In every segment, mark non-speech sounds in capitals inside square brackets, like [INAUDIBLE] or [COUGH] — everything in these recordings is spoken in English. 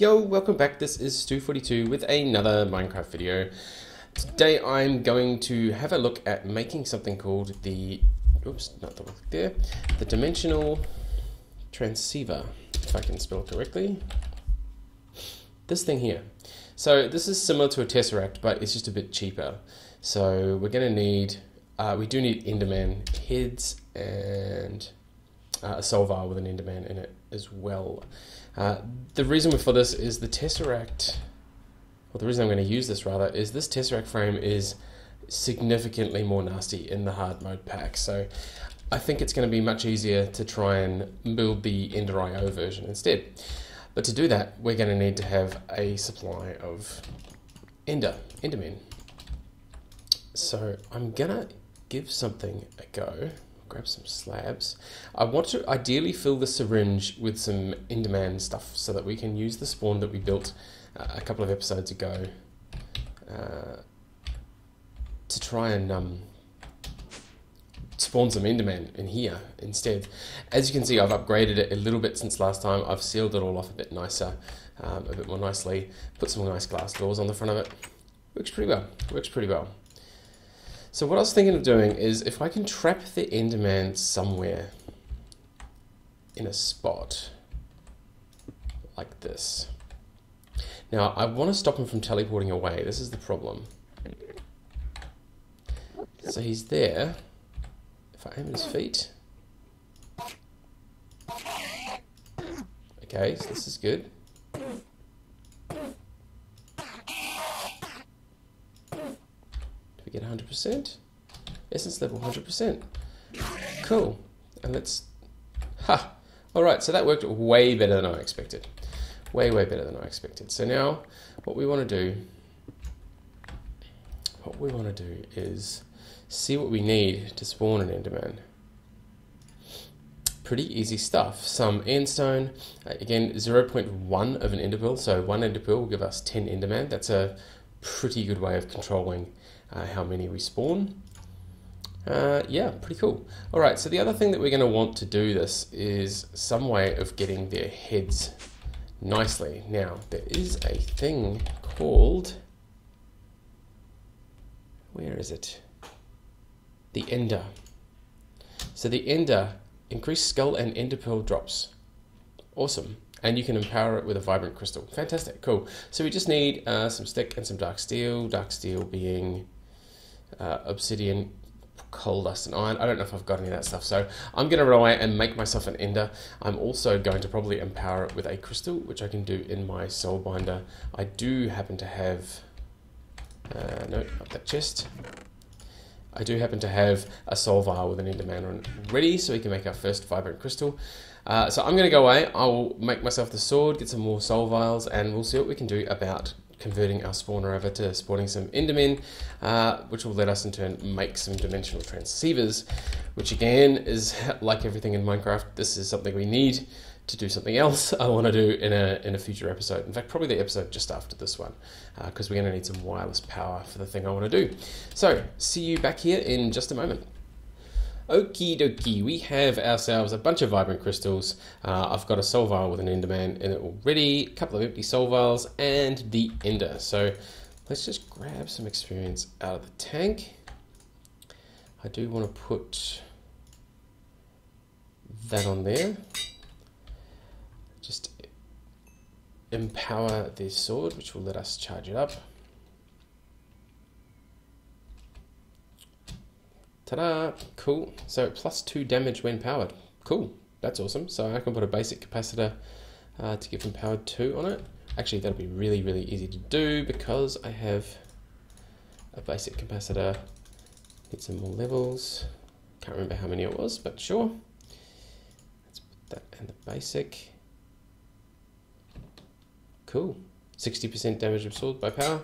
Yo, welcome back. This is Stoo42 with another Minecraft video. Today I'm going to have a look at making something called the, oops, not the there, the Dimensional Transceiver, if I can spell correctly. This thing here. So this is similar to a Tesseract, but it's just a bit cheaper. So we're going to need, uh, we do need Enderman heads and uh, a soul vial with an Enderman in it as well. Uh, the reason for this is the Tesseract, well, the reason I'm going to use this rather, is this Tesseract frame is significantly more nasty in the hard mode pack. So I think it's going to be much easier to try and build the Ender IO version instead. But to do that, we're going to need to have a supply of Ender, Endermen. So I'm going to give something a go grab some slabs. I want to ideally fill the syringe with some Enderman stuff so that we can use the spawn that we built uh, a couple of episodes ago uh, to try and um, spawn some Enderman in here instead. As you can see, I've upgraded it a little bit since last time. I've sealed it all off a bit nicer, um, a bit more nicely. Put some nice glass doors on the front of it. Works pretty well. Works pretty well. So what I was thinking of doing is if I can trap the Enderman somewhere in a spot like this. Now I want to stop him from teleporting away. This is the problem. So he's there. If I aim at his feet. Okay, so this is good. We get 100%? Essence level 100%. Cool. And let's... Ha! Alright, so that worked way better than I expected. Way, way better than I expected. So now, what we want to do... What we want to do is see what we need to spawn an Enderman. Pretty easy stuff. Some Endstone, uh, again 0.1 of an ender Enderpearl, so one ender Enderpearl will give us 10 Enderman. That's a pretty good way of controlling uh, how many we spawn. Uh, yeah, pretty cool. All right, so the other thing that we're going to want to do this is some way of getting their heads nicely. Now, there is a thing called, where is it? The Ender. So the Ender, increased skull and ender pearl drops. Awesome and you can empower it with a vibrant crystal. Fantastic, cool. So we just need uh, some stick and some dark steel. Dark steel being uh, obsidian, coal dust, and iron. I don't know if I've got any of that stuff, so I'm going to run away and make myself an ender. I'm also going to probably empower it with a crystal, which I can do in my soul binder. I do happen to have, uh, no, not that chest. I do happen to have a soul vial with an enderman ready, so we can make our first vibrant crystal. Uh, so I'm going to go away. I will make myself the sword, get some more soul vials, and we'll see what we can do about converting our spawner over to spawning some endermen, uh, which will let us in turn make some dimensional transceivers, which again is [LAUGHS] like everything in Minecraft, this is something we need to do something else [LAUGHS] I want to do in a, in a future episode. In fact, probably the episode just after this one, because uh, we're going to need some wireless power for the thing I want to do. So, see you back here in just a moment. Okie dokie, we have ourselves a bunch of vibrant crystals. Uh, I've got a soul vial with an enderman in it already, a couple of empty soul vials, and the ender. So let's just grab some experience out of the tank. I do want to put that on there. Just empower the sword, which will let us charge it up. Ta-da! Cool. So plus two damage when powered. Cool. That's awesome. So I can put a basic capacitor uh, to give empowered two on it. Actually, that'll be really, really easy to do because I have a basic capacitor. Need some more levels. Can't remember how many it was, but sure. Let's put that in the basic. Cool. 60% damage absorbed by power.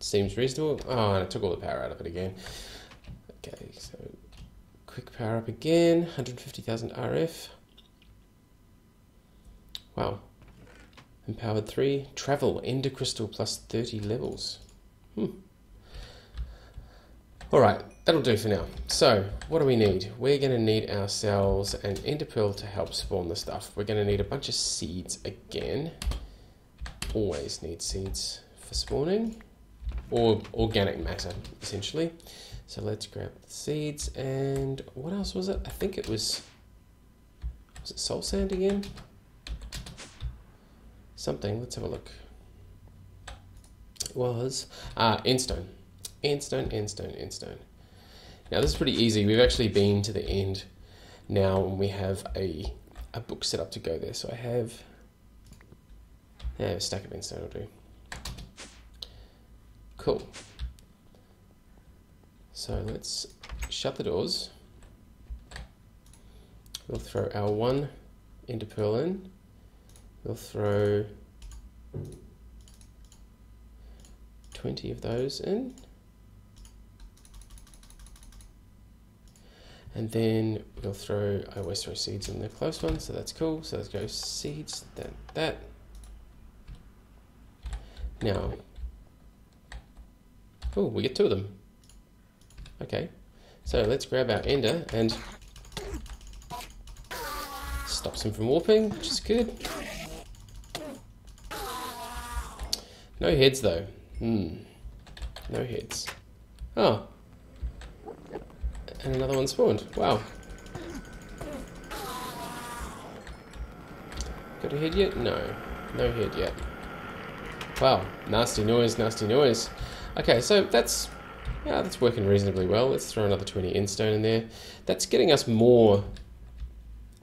Seems reasonable. Oh, and I took all the power out of it again. Okay, so quick power up again, 150,000 RF. Wow. Empowered 3, travel, ender crystal plus 30 levels. Hmm. Alright, that'll do for now. So, what do we need? We're going to need ourselves an ender pearl to help spawn the stuff. We're going to need a bunch of seeds again. always need seeds for spawning, or organic matter, essentially. So let's grab the seeds, and what else was it? I think it was, was it soul sand again? Something, let's have a look. It was, ah, endstone. Endstone, endstone, endstone. Now this is pretty easy. We've actually been to the end now and we have a, a book set up to go there. So I have, yeah, a stack of endstone will do. Cool. So let's shut the doors. We'll throw our one ender pearl in. We'll throw 20 of those in. And then we'll throw, I always throw seeds in the close one, so that's cool. So let's go seeds, that, that. Now, oh, we get two of them. Okay, so let's grab our ender and stops him from warping, which is good. No heads though. Hmm. No heads. Oh, and another one spawned. Wow. Got a head yet? No. No head yet. Wow. Nasty noise, nasty noise. Okay, so that's yeah, that's working reasonably well. Let's throw another 20 endstone in there. That's getting us more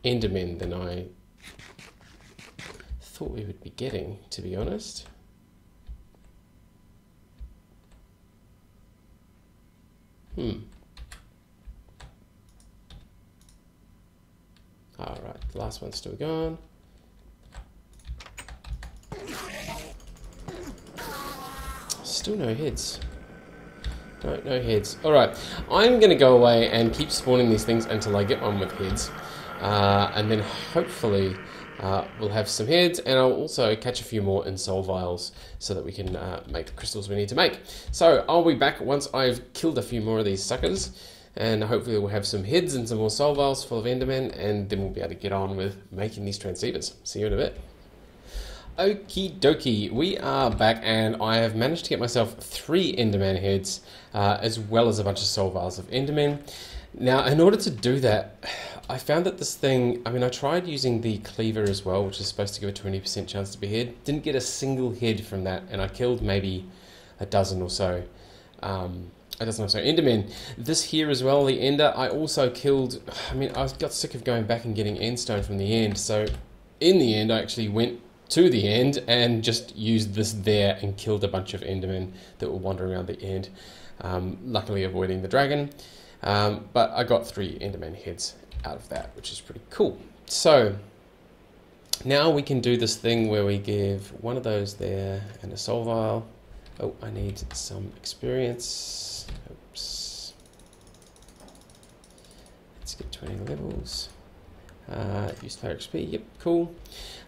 endermen than I thought we would be getting, to be honest. Hmm. Alright, the last one's still gone. Still no heads. No, no heads. Alright, I'm going to go away and keep spawning these things until I get one with heads. Uh, and then hopefully uh, we'll have some heads and I'll also catch a few more in soul vials so that we can uh, make the crystals we need to make. So I'll be back once I've killed a few more of these suckers and hopefully we'll have some heads and some more soul vials full of endermen and then we'll be able to get on with making these transceivers. See you in a bit. Okie dokie, we are back and I have managed to get myself three Enderman heads uh, as well as a bunch of soul vials of Enderman. Now, in order to do that, I found that this thing, I mean, I tried using the cleaver as well, which is supposed to give a 20% chance to be head. Didn't get a single head from that, and I killed maybe a dozen or so. Um, it doesn't also Enderman. This here as well, the Ender, I also killed. I mean, I got sick of going back and getting Endstone from the end, so in the end, I actually went to the end and just used this there and killed a bunch of Endermen that were wandering around the end, um, luckily avoiding the dragon. Um, but I got three Enderman heads out of that, which is pretty cool. So now we can do this thing where we give one of those there and a soul vial. Oh, I need some experience. Oops. Let's get 20 levels. Uh, use fire XP, yep, cool.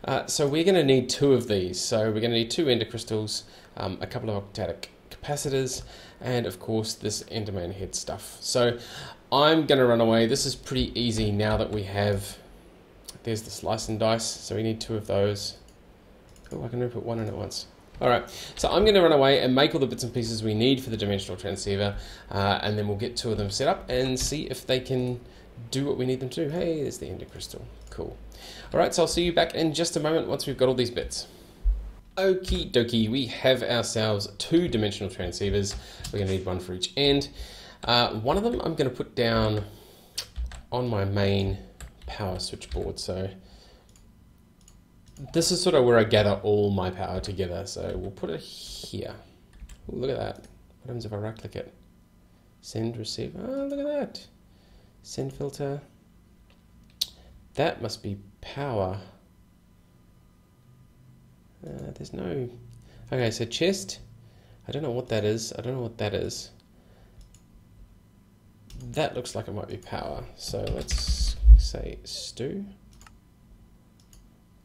Uh, so we're going to need two of these. So we're going to need two ender crystals, um, a couple of octadic capacitors, and of course this enderman head stuff. So I'm going to run away. This is pretty easy now that we have, there's the slice and dice. So we need two of those. Oh, I can only put one in at once. Alright, so I'm going to run away and make all the bits and pieces we need for the dimensional transceiver, uh, and then we'll get two of them set up and see if they can do what we need them to. Hey, there's the ender crystal. Cool. Alright, so I'll see you back in just a moment once we've got all these bits. Okie dokie, we have ourselves two dimensional transceivers. We're going to need one for each end. Uh, one of them I'm going to put down on my main power switchboard, so this is sort of where I gather all my power together. So we'll put it here. Ooh, look at that. What happens if I right click it? Send, receive. Oh, look at that. Send filter. That must be power. Uh, there's no... Okay, so chest. I don't know what that is. I don't know what that is. That looks like it might be power. So let's say Stoo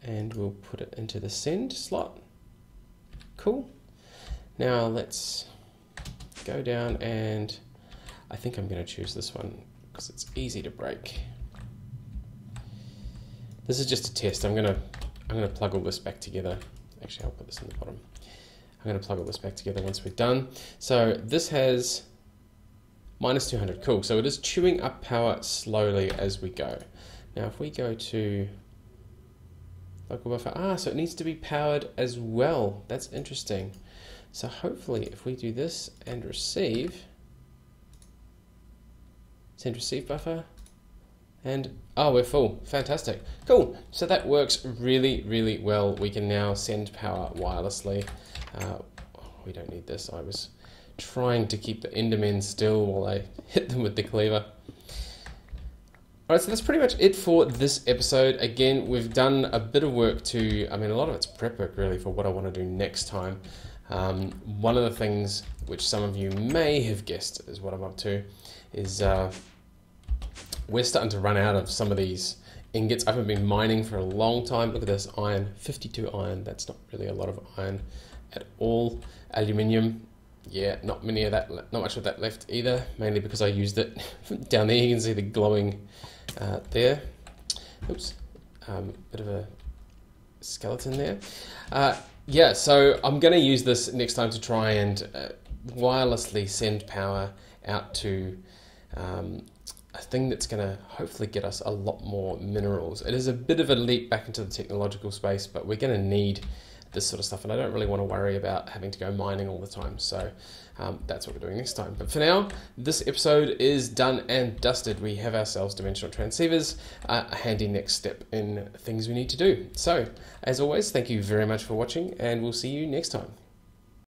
and we'll put it into the send slot. Cool. Now let's go down and I think I'm going to choose this one because it's easy to break. This is just a test. I'm to I'm to plug all this back together Actually, I'll put this in the bottom. I'm to plug all this back together once we're done. So this has minus 200. Cool. So it is chewing up power slowly as we go. Now, if we go to local buffer, ah, so it needs to be powered as well. That's interesting. So hopefully, if we do this and receive, send receive buffer, and oh, we're full. Fantastic. Cool. So that works really, really well. We can now send power wirelessly. Uh, we don't need this. I was trying to keep the Endermen still while I [LAUGHS] hit them with the cleaver. Alright, so that's pretty much it for this episode. Again, we've done a bit of work to, I mean, a lot of it's prep work really for what I want to do next time. Um, one of the things which some of you may have guessed is what I'm up to is uh, we're starting to run out of some of these ingots. I haven't been mining for a long time. Look at this iron, 52 iron. That's not really a lot of iron at all. Aluminium, yeah, not many of that, not much of that left either. Mainly because I used it [LAUGHS] down there. You can see the glowing uh, there. Oops, um, bit of a skeleton there. Uh, yeah, so I'm going to use this next time to try and uh, wirelessly send power out to um, a thing that's going to hopefully get us a lot more minerals. It is a bit of a leap back into the technological space, but we're going to need this sort of stuff, and I don't really want to worry about having to go mining all the time. So um, that's what we're doing next time. But for now, this episode is done and dusted. We have ourselves dimensional transceivers, uh, a handy next step in things we need to do. So, as always, thank you very much for watching, and we'll see you next time.